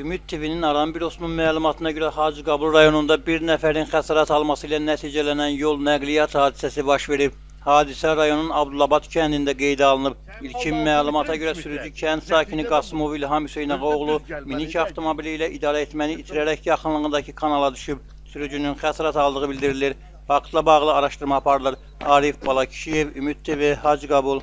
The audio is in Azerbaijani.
Ümid TV'nin Aran Bürosunun məlumatına görə Hacı Qabul rayonunda bir nəfərin xəsarət alması ilə nəticələnən yol nəqliyyat hadisəsi baş verib. Hadisə rayonun Abdulabad kəndində qeydə alınıb. İlkin məlumata görə sürücü kənd sakini Qasımov İlham Hüseynəqoğlu minik avtomobili ilə idarə etməni itirərək yaxınlığındakı kanala düşüb. Sürücünün xəsarət aldığı bildirilir. Faktla bağlı araşdırma aparılır. Arif Balakişiyev, Ümid TV, Hacı Qabul.